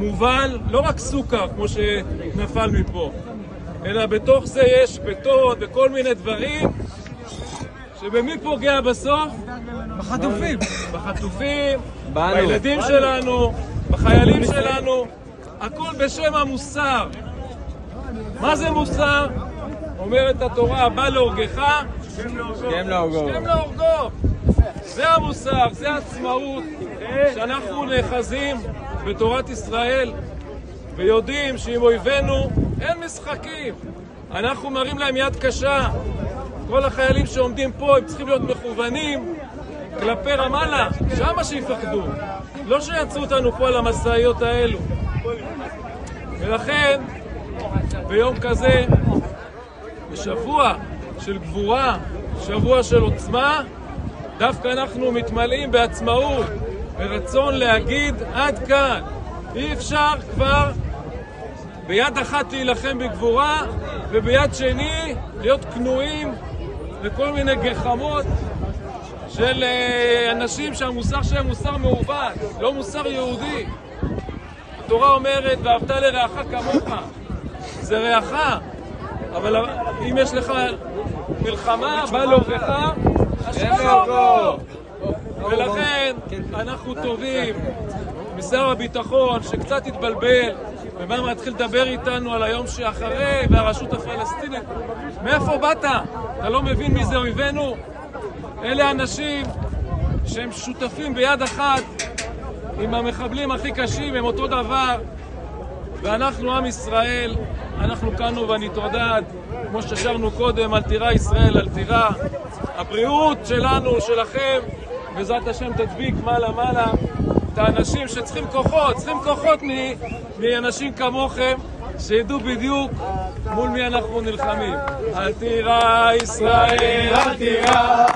מובל, לא רק סוכר, כמו שנפל מפה, אלא בתוך זה יש פטות וכל מיני דברים שבמי פוגע בסוף? בחטופים. בחטופים, בנו. בילדים שלנו, בחיילים שלנו, הכל בשם המוסר. מה זה מוסר? אומרת התורה, בא להורגך, כן להורגו. שכם להורגו. זה המוסר, זה העצמאות שאנחנו נאחזים בתורת ישראל ויודעים שעם אויבינו אין משחקים. אנחנו מראים להם יד קשה. כל החיילים שעומדים פה הם צריכים להיות מכוונים כלפי רמאללה, שמה שיפחדו. לא שיצאו אותנו פה על המשאיות האלו. ולכן, ביום כזה, בשבוע של גבורה, שבוע של עוצמה, דווקא אנחנו מתמלאים בעצמאות, ברצון להגיד עד כאן. אי אפשר כבר ביד אחת להילחם בגבורה, וביד שני להיות כנועים לכל מיני גחמות של אה, אנשים שהמוסר שלהם מוסר מעוות, לא מוסר יהודי. התורה אומרת, ואהבת לרעך כמוך. זה רעך, אבל אם יש לך מלחמה, בא להורגך, השם להורגו. אנחנו טובים משר הביטחון שקצת התבלבל ובא מתחיל לדבר איתנו על היום שאחרי והרשות הפלסטינית. מאיפה באת? אתה לא מבין מי זה אויבינו? אלה אנשים שהם שותפים ביד אחת עם המחבלים הכי קשים, הם אותו דבר. ואנחנו עם ישראל, אנחנו קמנו ונתעודד, כמו ששרנו קודם, על תירא ישראל, על תירא. הבריאות שלנו, שלכם, בעזרת השם תדביק מעלה-מעלה את האנשים שצריכים כוחות, צריכים כוחות מאנשים כמוכם, שידעו בדיוק מול מי אנחנו נלחמים. אל תירא ישראל, אל תירא,